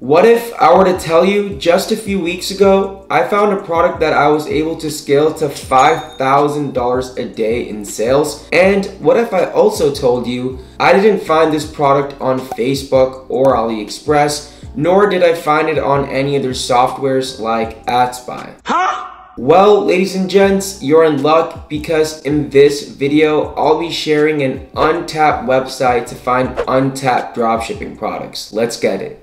What if I were to tell you just a few weeks ago, I found a product that I was able to scale to $5,000 a day in sales? And what if I also told you I didn't find this product on Facebook or AliExpress, nor did I find it on any other softwares like AdSpy? Huh? Well, ladies and gents, you're in luck because in this video, I'll be sharing an untapped website to find untapped dropshipping products. Let's get it.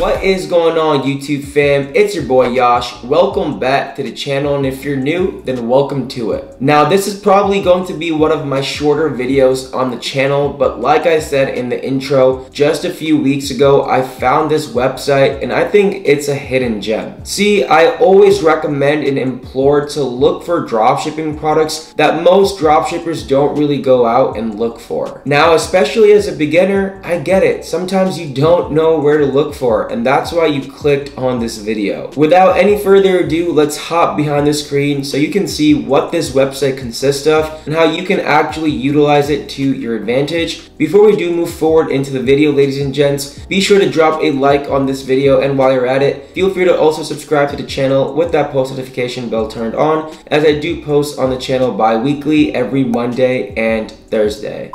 What is going on YouTube fam? It's your boy Yash. Welcome back to the channel and if you're new, then welcome to it. Now this is probably going to be one of my shorter videos on the channel, but like I said in the intro, just a few weeks ago, I found this website and I think it's a hidden gem. See, I always recommend and implore to look for dropshipping products that most dropshippers don't really go out and look for. Now, especially as a beginner, I get it. Sometimes you don't know where to look for and that's why you clicked on this video. Without any further ado, let's hop behind the screen so you can see what this website consists of and how you can actually utilize it to your advantage. Before we do move forward into the video, ladies and gents, be sure to drop a like on this video and while you're at it, feel free to also subscribe to the channel with that post notification bell turned on as I do post on the channel bi-weekly every Monday and Thursday.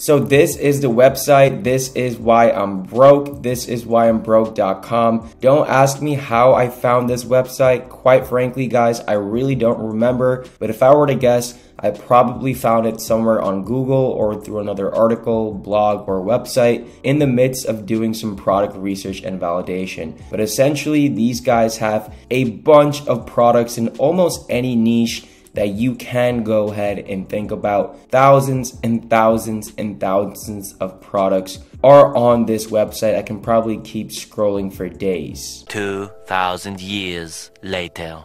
So this is the website. This is why I'm broke. This is why I'm broke.com. Don't ask me how I found this website. Quite frankly, guys, I really don't remember. But if I were to guess, I probably found it somewhere on Google or through another article, blog, or website in the midst of doing some product research and validation. But essentially, these guys have a bunch of products in almost any niche that you can go ahead and think about. Thousands and thousands and thousands of products are on this website. I can probably keep scrolling for days. 2,000 years later.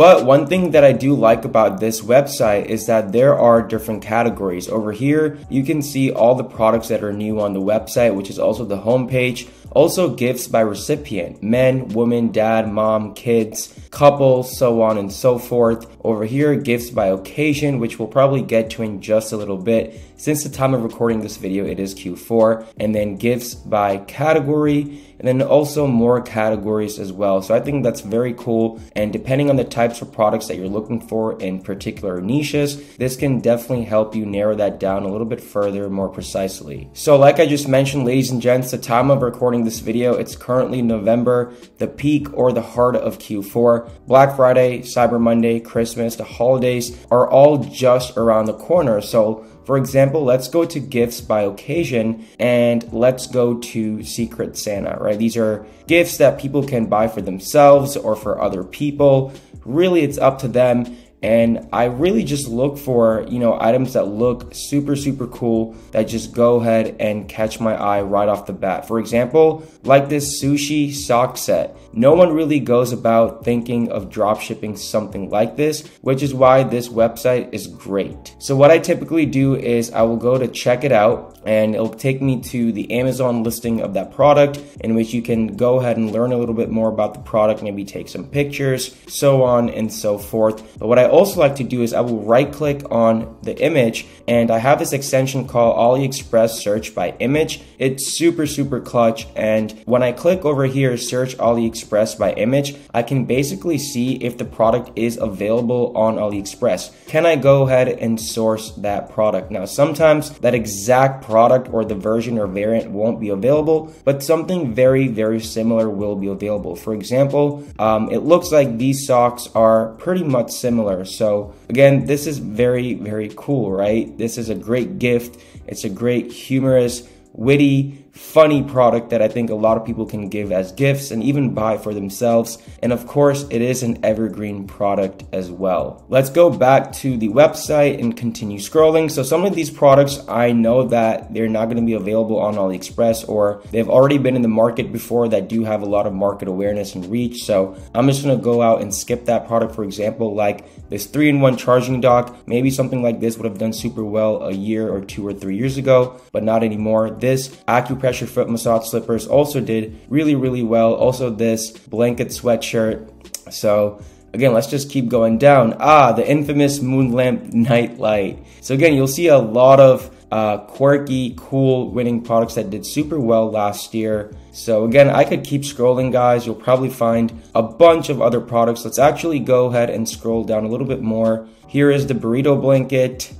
But one thing that I do like about this website is that there are different categories. Over here, you can see all the products that are new on the website, which is also the homepage. Also gifts by recipient, men, woman, dad, mom, kids, couples, so on and so forth. Over here, gifts by occasion, which we'll probably get to in just a little bit. Since the time of recording this video, it is Q4. And then gifts by category, and then also more categories as well. So I think that's very cool. And depending on the types of products that you're looking for in particular niches, this can definitely help you narrow that down a little bit further, more precisely. So like I just mentioned, ladies and gents, the time of recording this video, it's currently November, the peak or the heart of Q4. Black Friday, Cyber Monday, Christmas, the holidays are all just around the corner. So for example, let's go to gifts by occasion and let's go to Secret Santa, right? These are gifts that people can buy for themselves or for other people. Really, it's up to them and I really just look for, you know, items that look super, super cool that just go ahead and catch my eye right off the bat. For example, like this sushi sock set. No one really goes about thinking of drop shipping something like this, which is why this website is great. So what I typically do is I will go to check it out and it'll take me to the Amazon listing of that product in which you can go ahead and learn a little bit more about the product, maybe take some pictures, so on and so forth. But what I also like to do is I will right click on the image and I have this extension called AliExpress search by image. It's super, super clutch. And when I click over here, search AliExpress by image, I can basically see if the product is available on AliExpress. Can I go ahead and source that product? Now, sometimes that exact product or the version or variant won't be available, but something very, very similar will be available. For example, um, it looks like these socks are pretty much similar. So again, this is very, very cool, right? This is a great gift. It's a great humorous, witty, funny product that I think a lot of people can give as gifts and even buy for themselves. And of course, it is an evergreen product as well. Let's go back to the website and continue scrolling. So some of these products, I know that they're not going to be available on AliExpress or they've already been in the market before that do have a lot of market awareness and reach. So I'm just going to go out and skip that product. For example, like this three-in-one charging dock, maybe something like this would have done super well a year or two or three years ago, but not anymore. This AcuPress pressure foot massage slippers also did really, really well. Also this blanket sweatshirt. So Again, let's just keep going down. Ah, the infamous moon lamp night light. So again, you'll see a lot of uh, quirky, cool winning products that did super well last year. So again, I could keep scrolling guys. You'll probably find a bunch of other products. Let's actually go ahead and scroll down a little bit more. Here is the burrito blanket.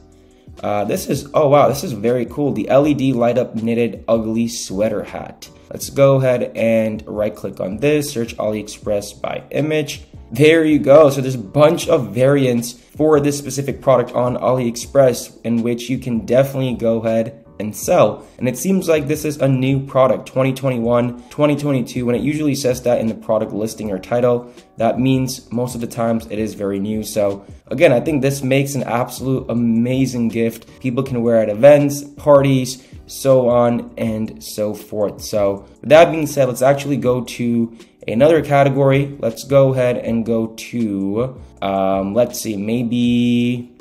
Uh, this is, oh wow, this is very cool. The LED light up knitted ugly sweater hat. Let's go ahead and right click on this, search AliExpress by image. There you go. So there's a bunch of variants for this specific product on AliExpress in which you can definitely go ahead and sell. And it seems like this is a new product, 2021, 2022. When it usually says that in the product listing or title, that means most of the times it is very new. So again, I think this makes an absolute amazing gift. People can wear at events, parties, so on and so forth. So with that being said, let's actually go to another category. Let's go ahead and go to, um, let's see, maybe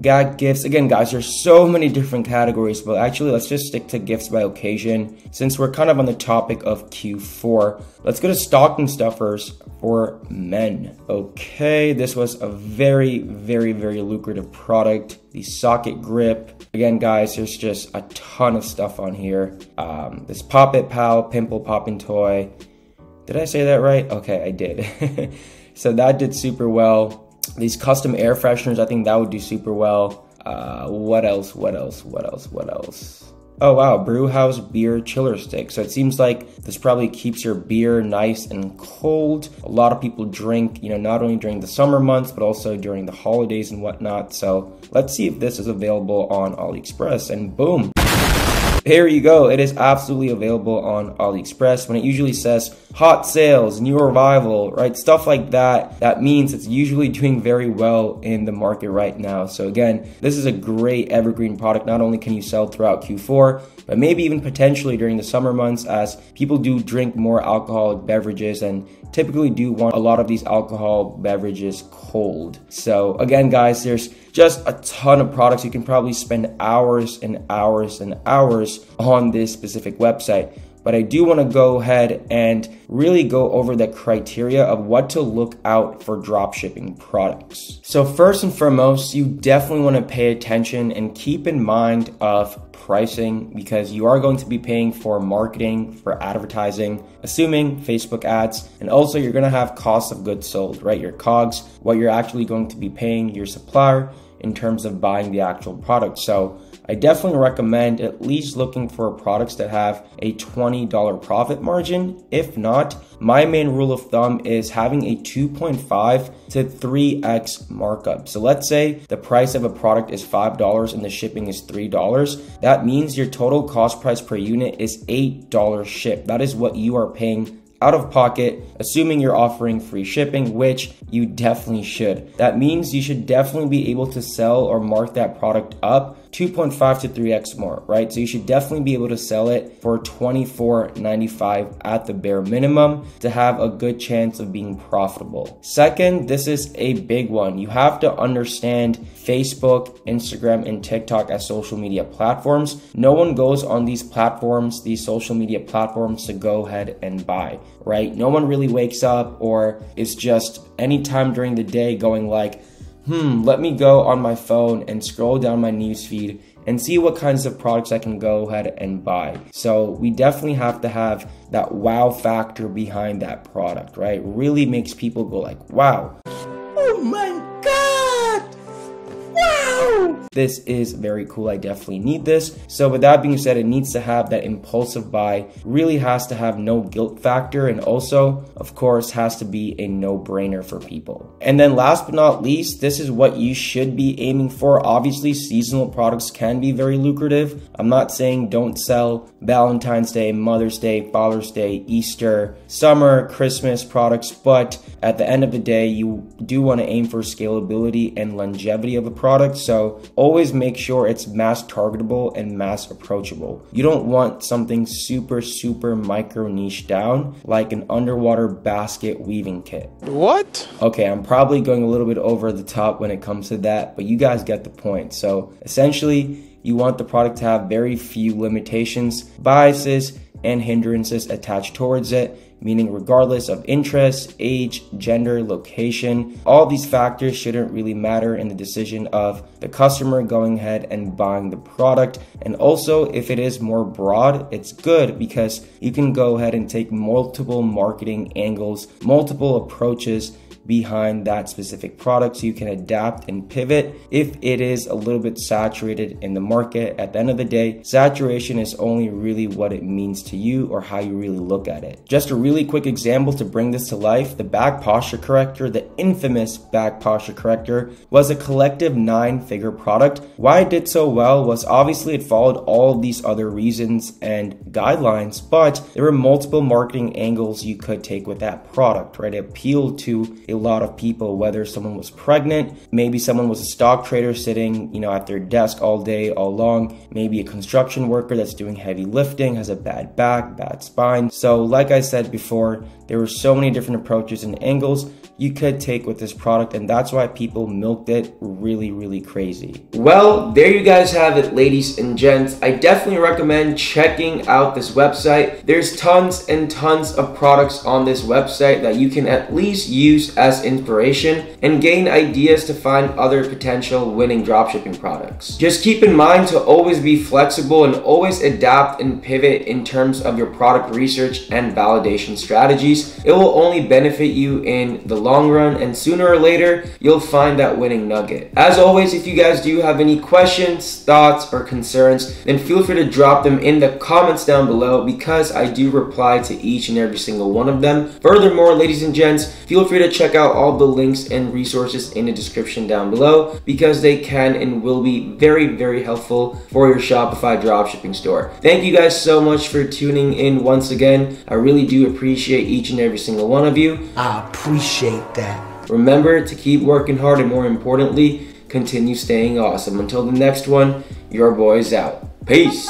gag gifts. Again, guys, there's so many different categories, but actually, let's just stick to gifts by occasion since we're kind of on the topic of Q4. Let's go to stocking stuffers for men. Okay, this was a very, very, very lucrative product. The socket grip. Again, guys, there's just a ton of stuff on here. Um, this Pop It Pal pimple popping toy. Did I say that right? Okay, I did. so that did super well. These custom air fresheners, I think that would do super well. Uh, what else? What else? What else? What else? Oh wow, Brewhouse beer chiller stick. So it seems like this probably keeps your beer nice and cold. A lot of people drink, you know, not only during the summer months, but also during the holidays and whatnot. So let's see if this is available on AliExpress. And boom, here you go. It is absolutely available on AliExpress. When it usually says hot sales, new arrival, right? Stuff like that. That means it's usually doing very well in the market right now. So again, this is a great evergreen product. Not only can you sell throughout Q4, but maybe even potentially during the summer months as people do drink more alcoholic beverages and typically do want a lot of these alcohol beverages cold. So again, guys, there's just a ton of products. You can probably spend hours and hours and hours on this specific website but I do want to go ahead and really go over the criteria of what to look out for dropshipping products. So first and foremost, you definitely want to pay attention and keep in mind of pricing because you are going to be paying for marketing, for advertising, assuming Facebook ads, and also you're going to have cost of goods sold, right? Your COGS, what you're actually going to be paying your supplier in terms of buying the actual product. So I definitely recommend at least looking for products that have a $20 profit margin. If not, my main rule of thumb is having a 2.5 to 3x markup. So let's say the price of a product is $5 and the shipping is $3. That means your total cost price per unit is $8 ship. That is what you are paying out of pocket, assuming you're offering free shipping, which you definitely should. That means you should definitely be able to sell or mark that product up 2.5 to 3x more, right? So you should definitely be able to sell it for $24.95 at the bare minimum to have a good chance of being profitable. Second, this is a big one. You have to understand Facebook, Instagram, and TikTok as social media platforms. No one goes on these platforms, these social media platforms to go ahead and buy, right? No one really wakes up or is just anytime during the day going like, hmm, let me go on my phone and scroll down my newsfeed and see what kinds of products I can go ahead and buy. So we definitely have to have that wow factor behind that product, right? Really makes people go like, wow. This is very cool. I definitely need this. So with that being said, it needs to have that impulsive buy, really has to have no guilt factor, and also, of course, has to be a no-brainer for people. And then last but not least, this is what you should be aiming for. Obviously, seasonal products can be very lucrative. I'm not saying don't sell Valentine's Day, Mother's Day, Father's Day, Easter, summer, Christmas products, but at the end of the day, you do want to aim for scalability and longevity of a product. So always make sure it's mass targetable and mass approachable. You don't want something super, super micro niche down like an underwater basket weaving kit. What? Okay, I'm probably going a little bit over the top when it comes to that, but you guys get the point. So essentially, you want the product to have very few limitations, biases, and hindrances attached towards it meaning regardless of interest, age, gender, location, all these factors shouldn't really matter in the decision of the customer going ahead and buying the product. And also, if it is more broad, it's good because you can go ahead and take multiple marketing angles, multiple approaches behind that specific product so you can adapt and pivot if it is a little bit saturated in the market. At the end of the day, saturation is only really what it means to you or how you really look at it. Just a really quick example to bring this to life the back posture corrector, the infamous back posture corrector, was a collective nine figure product. Why it did so well was obviously it followed all these other reasons and guidelines, but there were multiple marketing angles you could take with that product, right? It appealed to a lot of people, whether someone was pregnant, maybe someone was a stock trader sitting, you know, at their desk all day, all long, maybe a construction worker that's doing heavy lifting, has a bad back, bad spine. So, like I said before, there were so many different approaches and angles you could take with this product, and that's why people milked it really, really crazy. Well, there you guys have it, ladies and gents. I definitely recommend checking out this website. There's tons and tons of products on this website that you can at least use as inspiration and gain ideas to find other potential winning dropshipping products. Just keep in mind to always be flexible and always adapt and pivot in terms of your product research and validation strategies. It will only benefit you in the long run and sooner or later you'll find that winning nugget. As always, if you guys do have any questions, thoughts, or concerns, then feel free to drop them in the comments down below because I do reply to each and every single one of them. Furthermore, ladies and gents, feel free to check out all the links and resources in the description down below because they can and will be very, very helpful for your Shopify dropshipping store. Thank you guys so much for tuning in once again. I really do appreciate each and every single one of you. I appreciate that. Remember to keep working hard and more importantly, continue staying awesome. Until the next one, your boy's out. Peace.